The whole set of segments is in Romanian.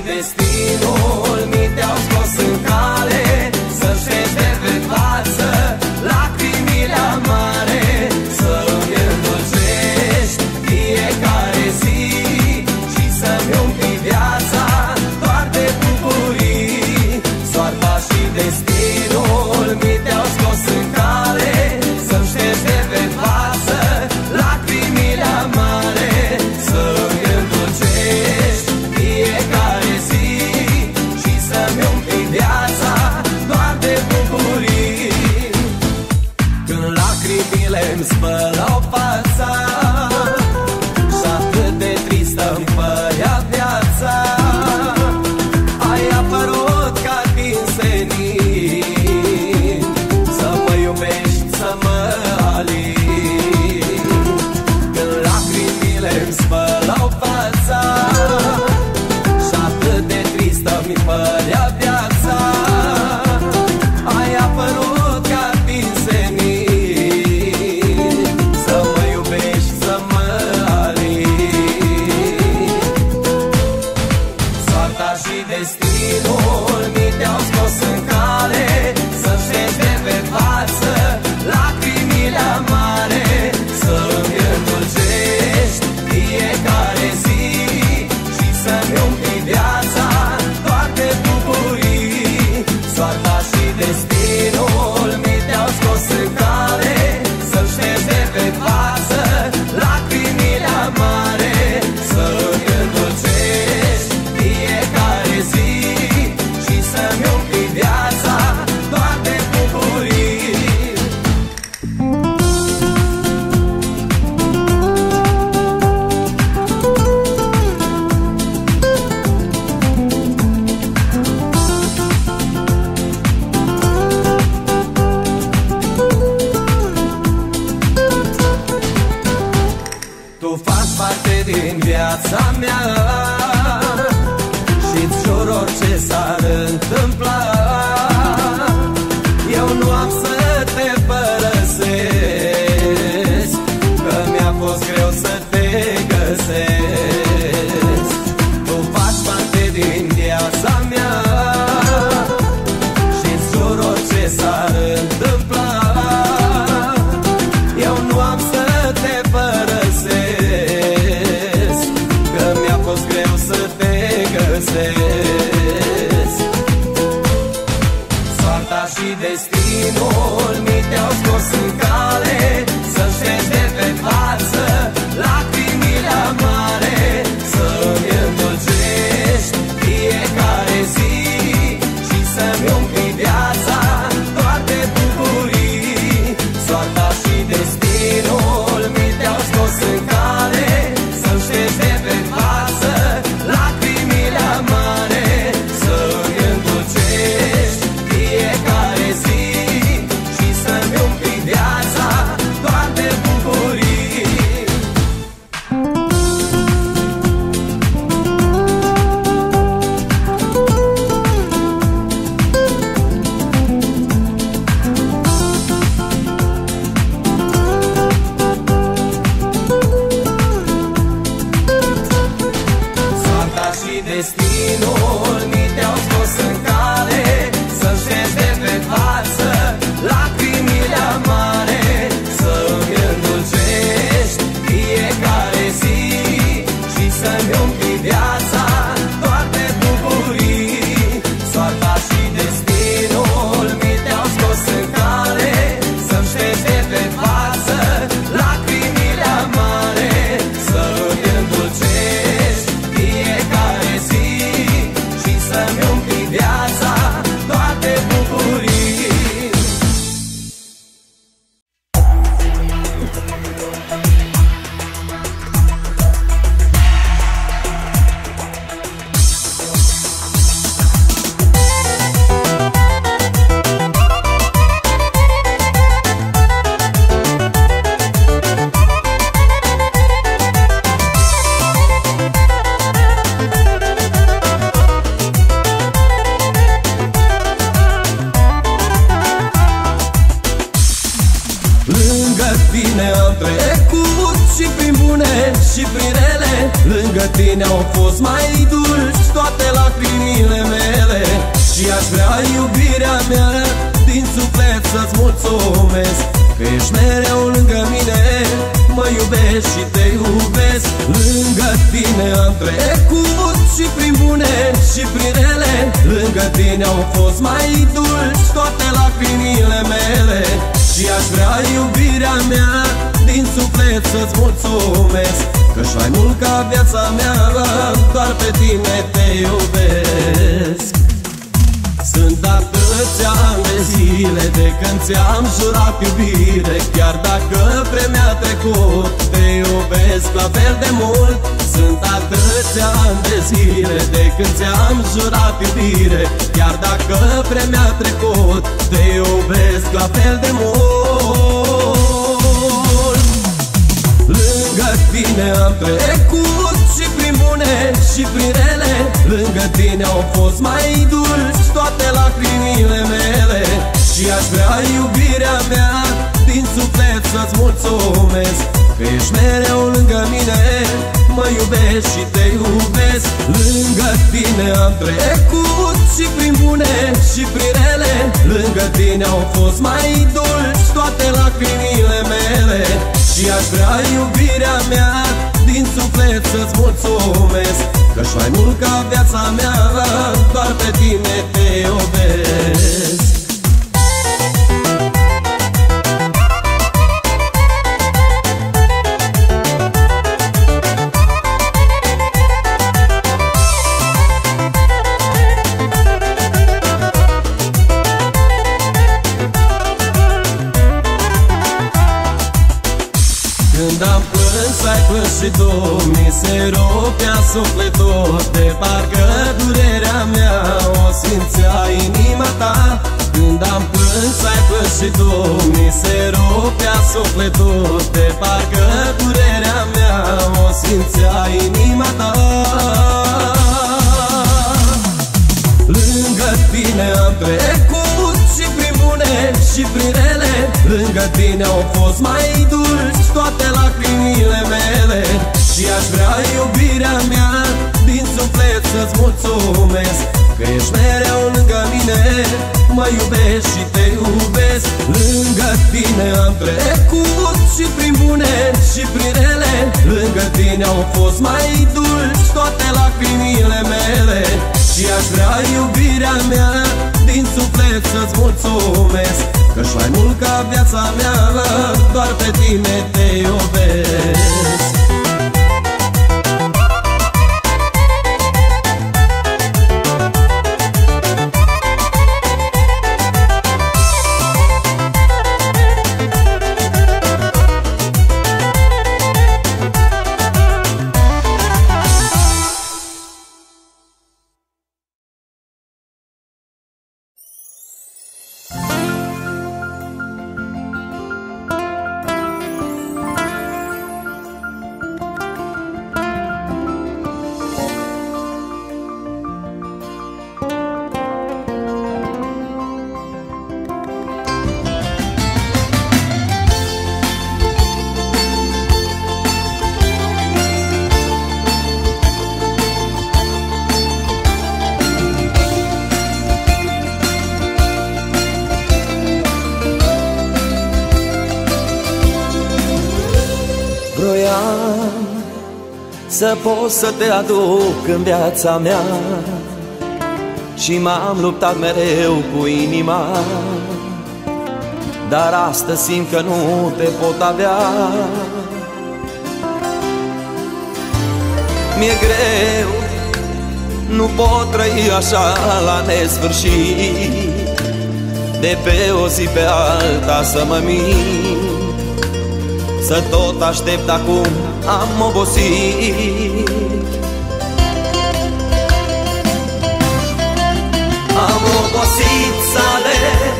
this. Elem spălau fața vinul Mi te-au scos în cale. și prin ele Lângă tine au fost mai dulci toate lacrimile mele. Și aș vrea iubirea mea din suflet să-ți mulțumesc Că-și mai mult ca viața mea doar pe tine te iubesc. Sunt atâția ani de zile de când ți-am jurat iubire. Chiar dacă vremea a trecut, te iubesc la fel de mult. Sunt atâția ani de zile de când ți-am jurat iubire. Chiar dacă vremea a trecut, te iubesc la fel de mult. Lângă tine am trecut și bune și prin ele Lângă tine au fost mai dulci toate lacrimile mele. Și aș vrea iubirea mea din suflet să-ți mulțumesc Că ești mereu lângă mine, mă iubești și te iubesc. Lângă tine am trecut și prin bune și prin rele Lângă tine au fost mai dulci toate lacrimile mele. Și aș vrea iubirea mea din suflet să-ți mulțumesc Că-și mai mult ca viața mea Doar pe tine te iubesc trecut Și prin bune și prin rele. Lângă tine au fost mai dulci toate lacrimile mele. Și aș vrea iubirea mea din suflet să-ți mulțumesc Că ești mereu lângă mine, mă iubești și te iubesc. Lângă tine am trecut și prin bune și prin rele. Lângă tine au fost mai dulci toate lacrimile mele. Și aș vrea iubirea mea din suflet să-ți mulțumesc. Că-și mai mult ca viața mea Doar pe tine te iubesc Să pot să te aduc în viața mea Și m-am luptat mereu cu inima. Dar astăzi simt că nu te pot avea. Mi-e greu, nu pot trăi așa la nesfârșit. De pe o zi pe alta să mă mint să tot aștept acum, am obosit. Am obosit să alerg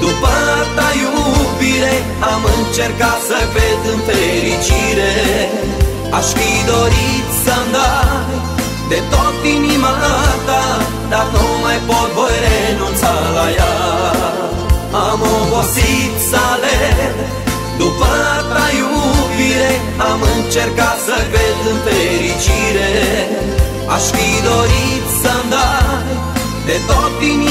După ta iubire Am încercat să cred în fericire. Aș fi dorit să-mi dai De tot inima ta Dar nu mai pot, voi renunța la ea. Am obosit să alerg după ta iubire Aski doritzen da, de totin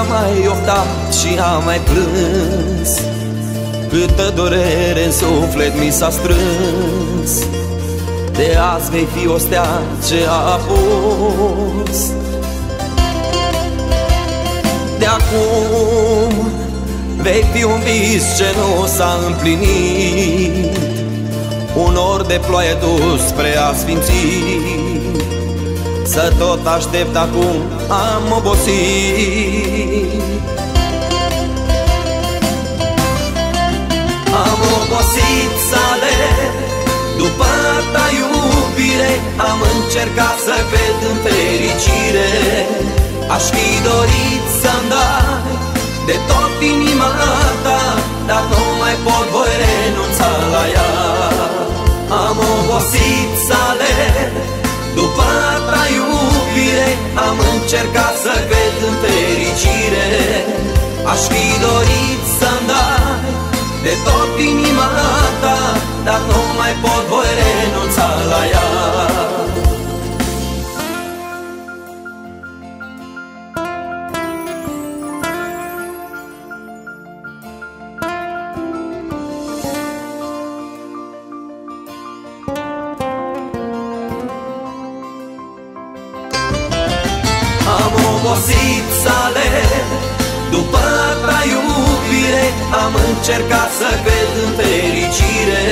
am mai oftat și am mai plâns. Câtă durere în suflet mi s-a strâns. De azi vei fi o stea ce a apus. De acum vei fi un vis ce nu s-a împlinit. Un or de ploaie dus spre a sfințit Să tot aștept acum, am obosit. Am obosit să alerg După ta iubire Am încercat să ved în fericire. Aș fi dorit să-mi dai De tot inima ta Dar nu Am încercat să ved în fericire. Aș fi dorit să-mi dai De tot inima ta Dar nu mai pot, voi renunța la ea obosit să alerg După ta iubire Am încercat să cred în fericire.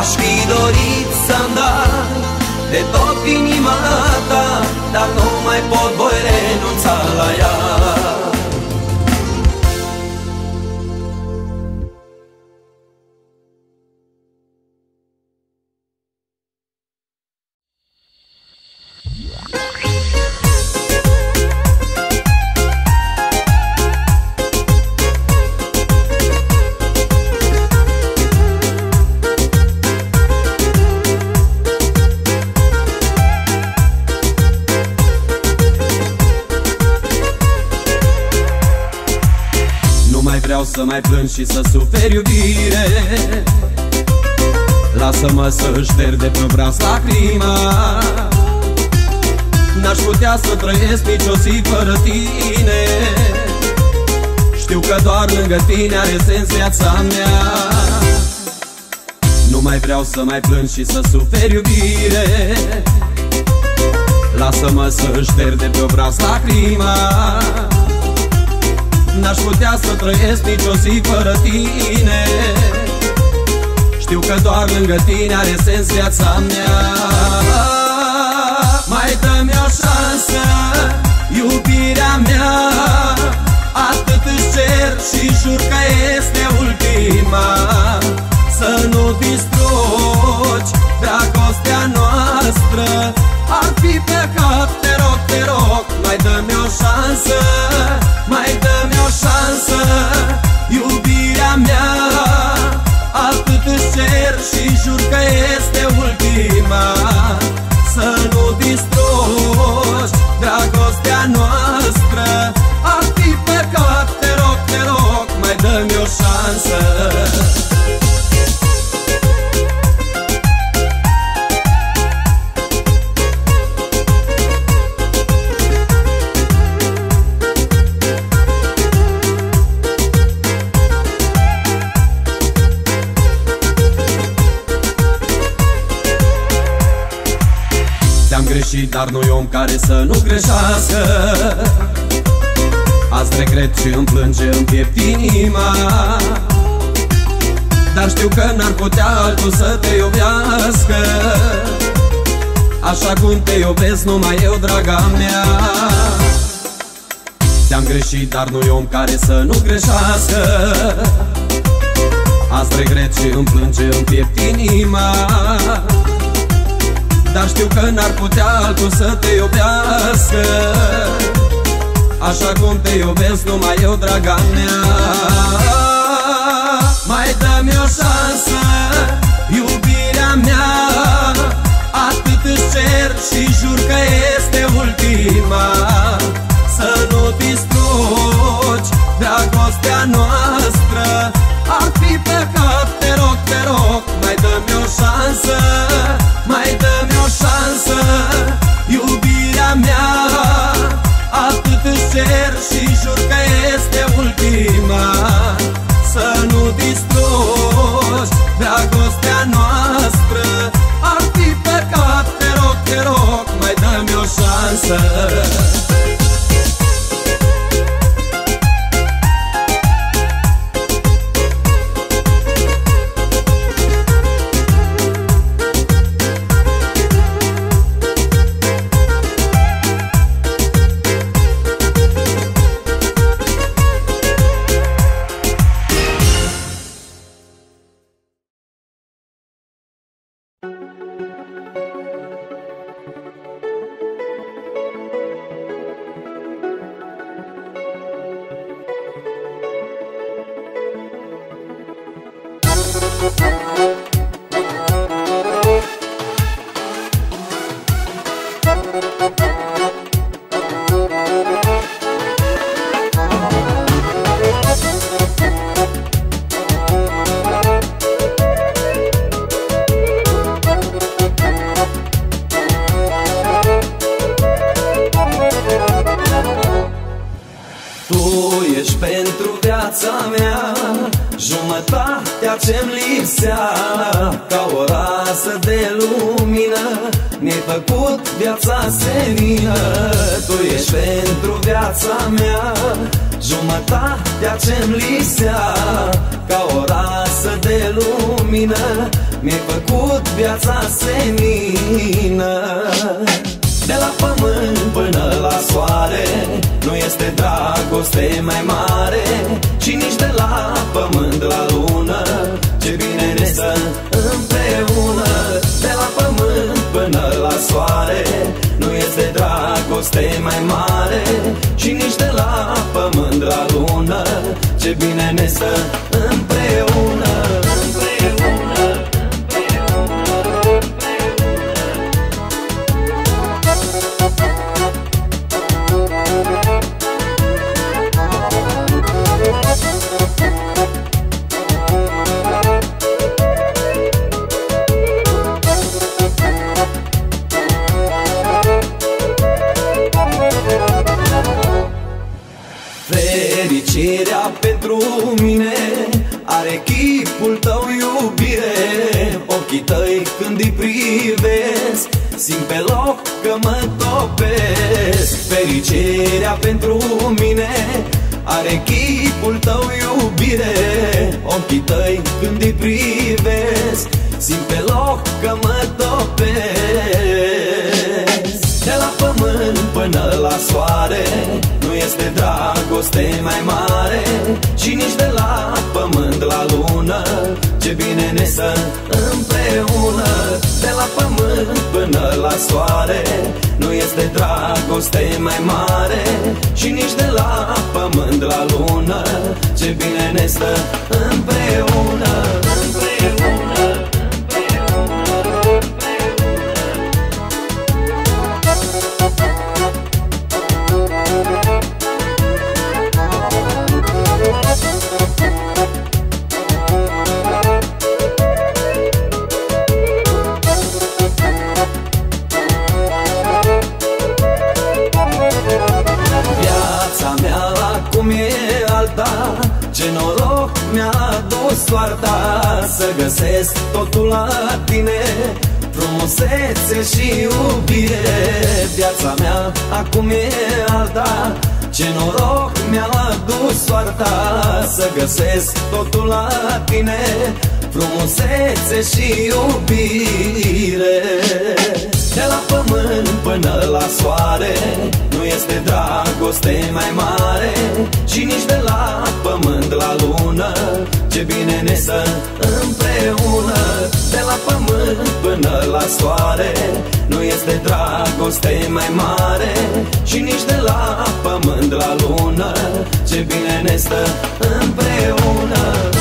Aș fi dorit să-mi dai De tot inima ta Dar nu mai pot, voi renunța la ea să mai plâng și să suferi iubire. Lasă-mă să șterg de pe braț lacrima N-aș putea să trăiesc nicio zi fără tine. Știu că doar lângă tine are sens viața mea. Nu mai vreau să mai plâng și să suferi iubire. Lasă-mă să șterg de pe obraz lacrima N-aș putea să trăiesc nicio zi fără tine. Știu că doar lângă tine are sens viața mea. Mai dă-mi o șansă, iubirea mea. Atât îți cer și jur că este ultima. Să nu distrugi dragostea noastră. Ar fi păcat, te rog, te rog Mai dă-mi o șansă, mai dă-mi o șansă Iubirea mea. Atât îți cer și jur că este ultima și îmi plânge în piept inima. Dar știu că n-ar putea altul să te iubească. Așa cum te iubesc numai eu, draga mea. Te-am greșit, dar nu om care să nu greșească. Azi regret și îmi plânge în piept inima. Dar știu că n-ar putea altul să te iubească Așa cum te iubesc numai eu, draga mea. Mai dă-mi o șansă, iubirea mea. Atât îți cer și jur că este ultima Jumătatea ce-mi lipsea Ca o rază de lumină. Mi-ai făcut viața senină Tu ești pentru viața mea. Jumătatea ce-mi lipsea Ca o rază de lumină. Mi-ai făcut viața senină. De la pământ până la soare Nu este dragoste mai mare Ce privesc. Simt pe loc că mă topesc. Fericirea pentru mine Are chipul tău iubire. Ochii tăi când îi privesc Simt pe loc că mă topesc. De la pământ până la soare este dragoste mai mare Și nici de la pământ la lună Ce bine ne să împreună De la pământ până la soare. Nu este dragoste mai mare Și nici de la pământ la lună. Ce bine ne stă împreună Ce noroc mi-a adus soarta. Să găsesc totul la tine Frumusețe și iubire. Viața mea acum e alta Ce noroc mi-a adus soarta. Să găsesc totul la tine Frumusețe și iubire De la pământ până la soare. Nu este dragoste mai mare Și nici de la pământ la lună. Ce bine ne să împreună De la pământ până la soare. Nu este dragoste mai mare Și nici de la pământ la lună. Ce bine ne stă împreună